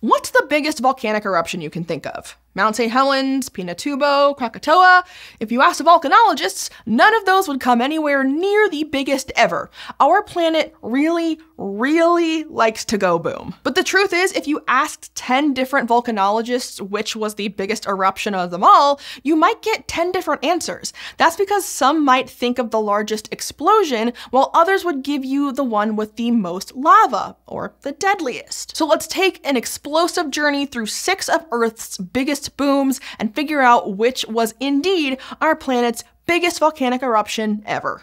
What's the biggest volcanic eruption you can think of? Mount St. Helens, Pinatubo, Krakatoa. If you ask the volcanologists, none of those would come anywhere near the biggest ever. Our planet really, really likes to go boom. But the truth is, if you asked 10 different volcanologists which was the biggest eruption of them all, you might get 10 different answers. That's because some might think of the largest explosion, while others would give you the one with the most lava, or the deadliest. So let's take an explosive journey through six of Earth's biggest booms and figure out which was indeed our planet's biggest volcanic eruption ever.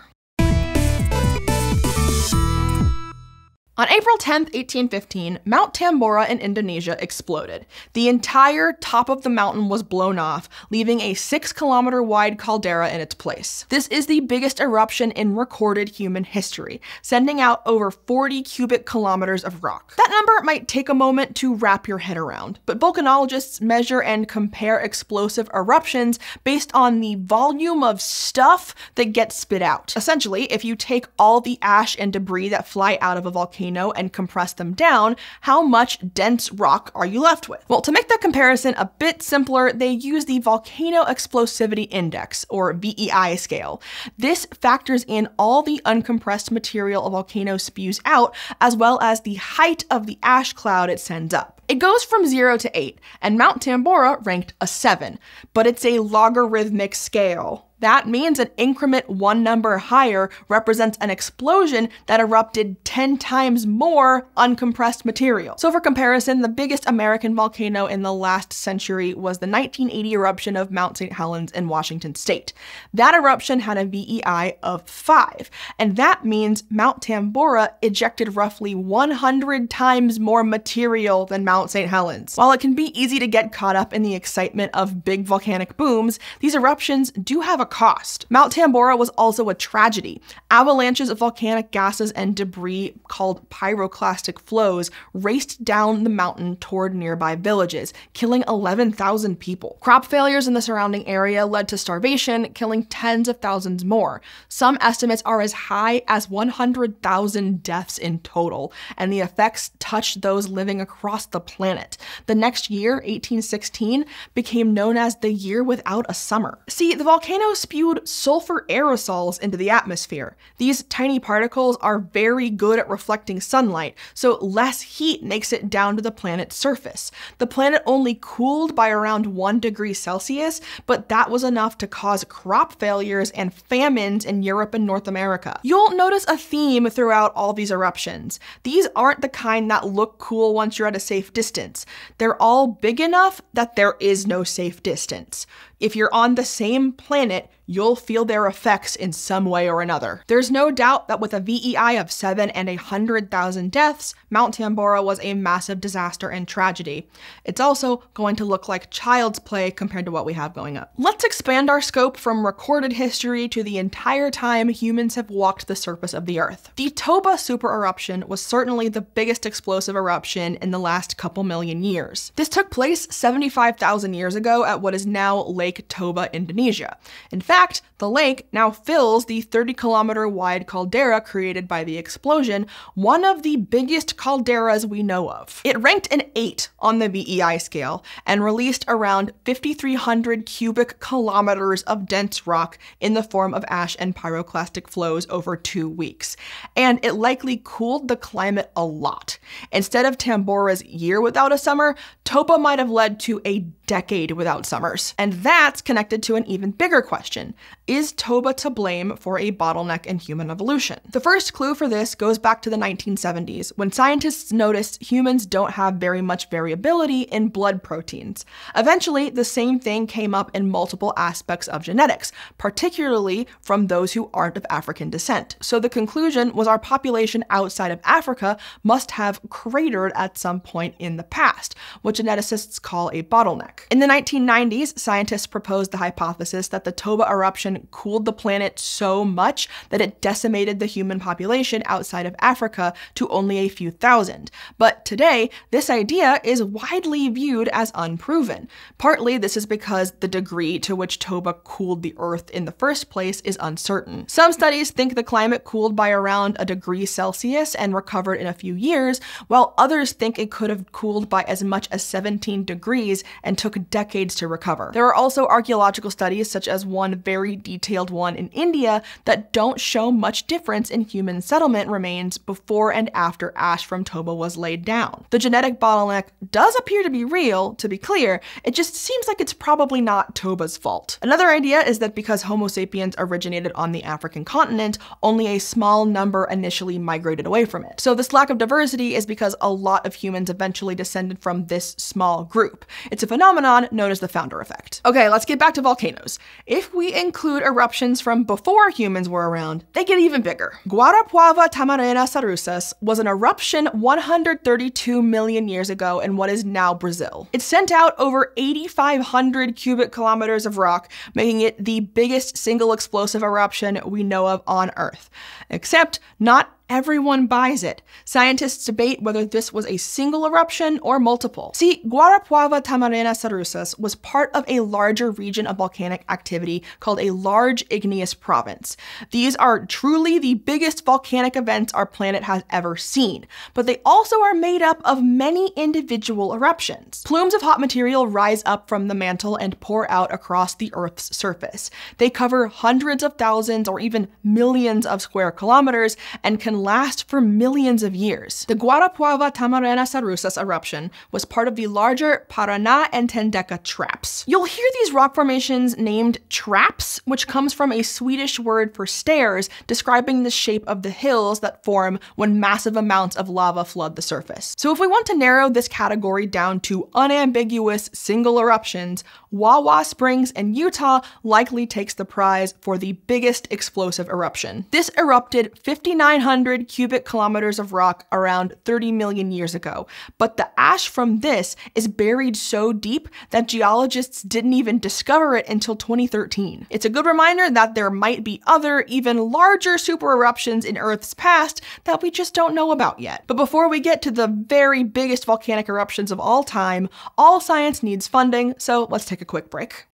On April 10, 1815, Mount Tambora in Indonesia exploded. The entire top of the mountain was blown off, leaving a 6 kilometer wide caldera in its place. This is the biggest eruption in recorded human history, sending out over 40 cubic kilometers of rock. That number might take a moment to wrap your head around, but volcanologists measure and compare explosive eruptions based on the volume of stuff that gets spit out. Essentially, if you take all the ash and debris that fly out of a volcano volcano and compress them down, how much dense rock are you left with? Well, to make that comparison a bit simpler, they use the Volcano Explosivity Index, or VEI scale. This factors in all the uncompressed material a volcano spews out, as well as the height of the ash cloud it sends up. It goes from 0 to 8, and Mount Tambora ranked a 7, but it's a logarithmic scale. That means an increment one number higher represents an explosion that erupted 10 times more uncompressed material. So for comparison, the biggest American volcano in the last century was the 1980 eruption of Mount St. Helens in Washington state. That eruption had a VEI of 5, and that means Mount Tambora ejected roughly 100 times more material than Mount St. Helens. While it can be easy to get caught up in the excitement of big volcanic booms, these eruptions do have a cost. Mount Tambora was also a tragedy. Avalanches of volcanic gases and debris called pyroclastic flows raced down the mountain toward nearby villages, killing 11,000 people. Crop failures in the surrounding area led to starvation, killing tens of thousands more. Some estimates are as high as 100,000 deaths in total, and the effects touched those living across the planet. The next year, 1816, became known as the year without a summer. See, the volcano spewed sulfur aerosols into the atmosphere. These tiny particles are very good at reflecting sunlight, so less heat makes it down to the planet's surface. The planet only cooled by around 1 degree Celsius, but that was enough to cause crop failures and famines in Europe and North America. You'll notice a theme throughout all these eruptions. These aren't the kind that look cool once you're at a safe distance. They're all big enough that there is no safe distance. If you're on the same planet, you'll feel their effects in some way or another. There's no doubt that with a VEI of 7 and 100,000 deaths, Mount Tambora was a massive disaster and tragedy. It's also going to look like child's play compared to what we have going up. Let's expand our scope from recorded history to the entire time humans have walked the surface of the Earth. The Toba supereruption was certainly the biggest explosive eruption in the last couple million years. This took place 75,000 years ago at what is now Lake Toba, Indonesia. In fact, fact, the lake now fills the 30 kilometer wide caldera created by the explosion, one of the biggest calderas we know of. It ranked an 8 on the VEI scale and released around 5,300 cubic kilometers of dense rock in the form of ash and pyroclastic flows over two weeks. And it likely cooled the climate a lot. Instead of Tambora's year without a summer, Toba might have led to a decade without summers. And that's connected to an even bigger question. Is Toba to blame for a bottleneck in human evolution? The first clue for this goes back to the 1970s, when scientists noticed humans don't have very much variability in blood proteins. Eventually, the same thing came up in multiple aspects of genetics, particularly from those who aren't of African descent. So the conclusion was our population outside of Africa must have cratered at some point in the past, what geneticists call a bottleneck. In the 1990s, scientists proposed the hypothesis that the Toba eruption cooled the planet so much that it decimated the human population outside of Africa to only a few thousand. But today, this idea is widely viewed as unproven. Partly this is because the degree to which Toba cooled the Earth in the first place is uncertain. Some studies think the climate cooled by around a degree Celsius and recovered in a few years, while others think it could have cooled by as much as 17 degrees and took decades to recover. There are also archaeological studies, such as one very detailed one in India, that don't show much difference in human settlement remains before and after ash from Toba was laid down. The genetic bottleneck does appear to be real, to be clear, it just seems like it's probably not Toba's fault. Another idea is that because Homo sapiens originated on the African continent, only a small number initially migrated away from it. So this lack of diversity is because a lot of humans eventually descended from this small group. It's a phenomenon known as the founder effect. Okay, let's get back to volcanoes. If we include eruptions from before humans were around, they get even bigger. Guarapuava Tamarana Sarusas was an eruption 132 million years ago in what is now Brazil. It sent out over 8,500 cubic kilometers of rock, making it the biggest single explosive eruption we know of on Earth. Except not everyone buys it. Scientists debate whether this was a single eruption or multiple. See, Guarapuava Tamarana Sarusas was part of a larger region of volcanic activity called a large igneous province. These are truly the biggest volcanic events our planet has ever seen, but they also are made up of many individual eruptions. Plumes of hot material rise up from the mantle and pour out across the Earth's surface. They cover hundreds of thousands or even millions of square kilometers and can last for millions of years. The Guarapuava Tamarana Sarusas eruption was part of the larger Paraná Etendeka traps. You'll hear these rock formations named traps, which comes from a Swedish word for stairs describing the shape of the hills that form when massive amounts of lava flood the surface. So if we want to narrow this category down to unambiguous single eruptions, Wah Wah Springs in Utah likely takes the prize for the biggest explosive eruption. This erupted 5,900 cubic kilometers of rock around 30 million years ago, but the ash from this is buried so deep that geologists didn't even discover it until 2013. It's a good reminder that there might be other, even larger super eruptions in Earth's past that we just don't know about yet. But before we get to the very biggest volcanic eruptions of all time, all science needs funding, so let's take take a quick break.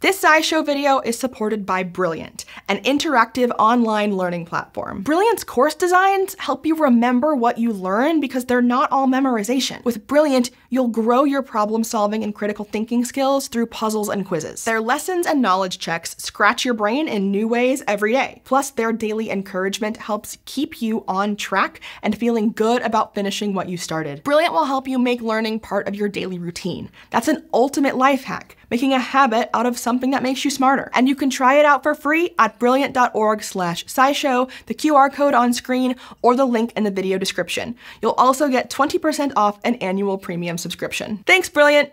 This SciShow video is supported by Brilliant, an interactive online learning platform. Brilliant's course designs help you remember what you learn because they're not all memorization. With Brilliant, you'll grow your problem solving and critical thinking skills through puzzles and quizzes. Their lessons and knowledge checks scratch your brain in new ways every day. Plus, their daily encouragement helps keep you on track and feeling good about finishing what you started. Brilliant will help you make learning part of your daily routine. That's an ultimate life hack making a habit out of something that makes you smarter. And you can try it out for free at brilliant.org slash scishow, the QR code on screen, or the link in the video description. You'll also get 20% off an annual premium subscription. Thanks, Brilliant!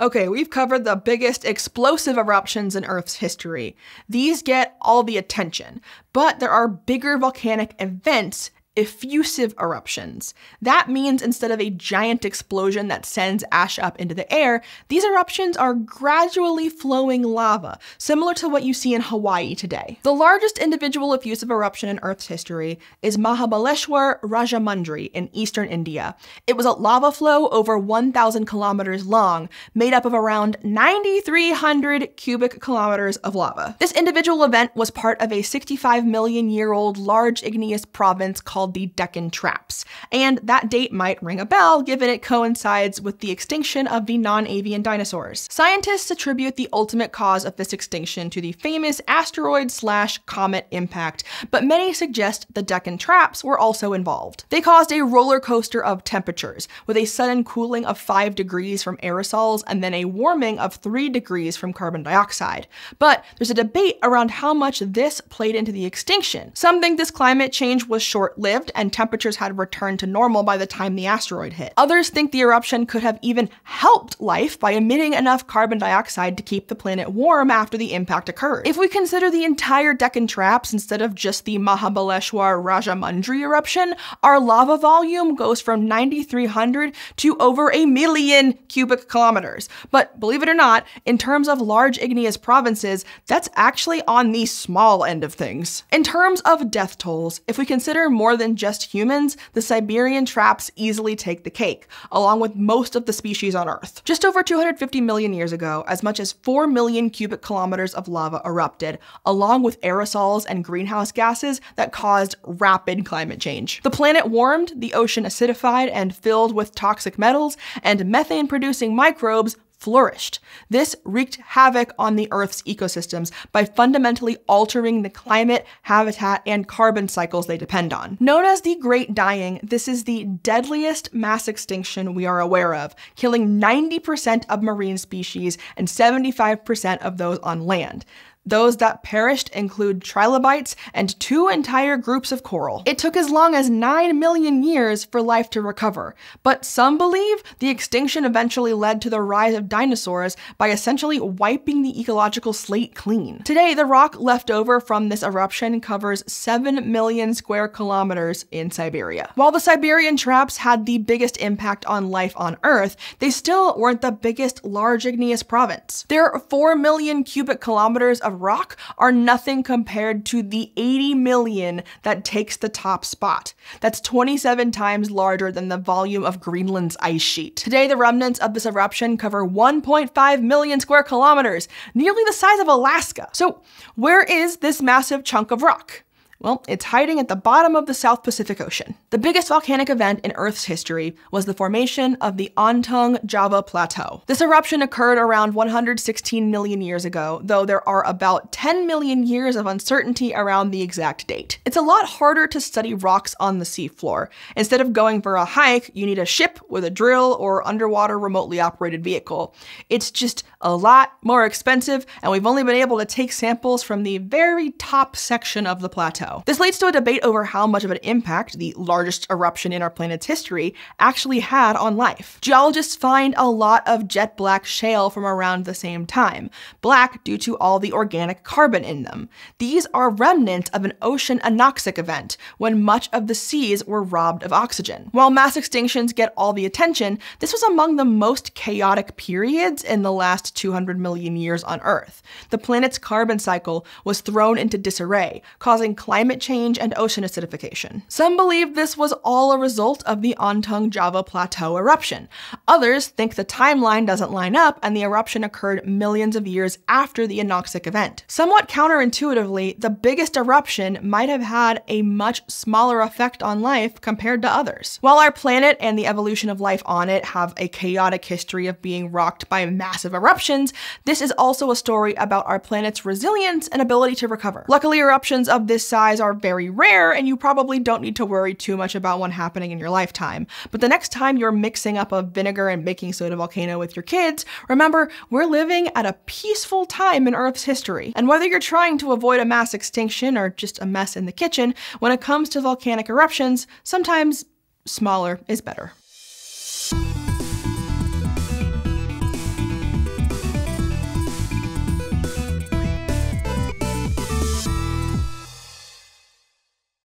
Okay, we've covered the biggest explosive eruptions in Earth's history. These get all the attention, but there are bigger volcanic events effusive eruptions. That means instead of a giant explosion that sends ash up into the air, these eruptions are gradually flowing lava, similar to what you see in Hawaii today. The largest individual effusive eruption in Earth's history is Mahabaleshwar Rajahmundry in eastern India. It was a lava flow over 1,000 kilometers long, made up of around 9,300 cubic kilometers of lava. This individual event was part of a 65 million year old large igneous province called called the Deccan Traps, and that date might ring a bell given it coincides with the extinction of the non-avian dinosaurs. Scientists attribute the ultimate cause of this extinction to the famous asteroid slash comet impact, but many suggest the Deccan Traps were also involved. They caused a roller coaster of temperatures, with a sudden cooling of 5 degrees from aerosols and then a warming of 3 degrees from carbon dioxide. But there's a debate around how much this played into the extinction. Some think this climate change was short-lived lived and temperatures had returned to normal by the time the asteroid hit. Others think the eruption could have even helped life by emitting enough carbon dioxide to keep the planet warm after the impact occurred. If we consider the entire Deccan Traps instead of just the Mahabaleshwar Rajahmundry eruption, our lava volume goes from 9,300 to over a million cubic kilometers. But believe it or not, in terms of large igneous provinces, that's actually on the small end of things. In terms of death tolls, if we consider more than just humans, the Siberian traps easily take the cake, along with most of the species on Earth. Just over 250 million years ago, as much as 4 million cubic kilometers of lava erupted, along with aerosols and greenhouse gases that caused rapid climate change. The planet warmed, the ocean acidified and filled with toxic metals, and methane producing microbes flourished. This wreaked havoc on the Earth's ecosystems by fundamentally altering the climate, habitat, and carbon cycles they depend on. Known as the Great Dying, this is the deadliest mass extinction we are aware of, killing 90% of marine species and 75% of those on land. Those that perished include trilobites and two entire groups of coral. It took as long as 9 million years for life to recover, but some believe the extinction eventually led to the rise of dinosaurs by essentially wiping the ecological slate clean. Today, the rock left over from this eruption covers 7 million square kilometers in Siberia. While the Siberian traps had the biggest impact on life on Earth, they still weren't the biggest large igneous province. There are 4 million cubic kilometers of of rock are nothing compared to the 80 million that takes the top spot. That's 27 times larger than the volume of Greenland's ice sheet. Today, the remnants of this eruption cover 1.5 million square kilometers, nearly the size of Alaska. So where is this massive chunk of rock? Well, it's hiding at the bottom of the South Pacific Ocean. The biggest volcanic event in Earth's history was the formation of the Ontong Java Plateau. This eruption occurred around 116 million years ago, though there are about 10 million years of uncertainty around the exact date. It's a lot harder to study rocks on the seafloor. Instead of going for a hike, you need a ship with a drill or underwater remotely operated vehicle. It's just a lot more expensive, and we've only been able to take samples from the very top section of the plateau. This leads to a debate over how much of an impact the largest eruption in our planet's history actually had on life. Geologists find a lot of jet black shale from around the same time, black due to all the organic carbon in them. These are remnants of an ocean anoxic event, when much of the seas were robbed of oxygen. While mass extinctions get all the attention, this was among the most chaotic periods in the last 200 million years on Earth. The planet's carbon cycle was thrown into disarray, causing climate climate change and ocean acidification. Some believe this was all a result of the Ontong Java Plateau eruption. Others think the timeline doesn't line up and the eruption occurred millions of years after the anoxic event. Somewhat counterintuitively, the biggest eruption might have had a much smaller effect on life compared to others. While our planet and the evolution of life on it have a chaotic history of being rocked by massive eruptions, this is also a story about our planet's resilience and ability to recover. Luckily, eruptions of this size are very rare and you probably don't need to worry too much about one happening in your lifetime. But the next time you're mixing up a vinegar and baking soda volcano with your kids, remember, we're living at a peaceful time in Earth's history. And whether you're trying to avoid a mass extinction or just a mess in the kitchen, when it comes to volcanic eruptions, sometimes smaller is better.